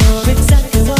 You're exactly what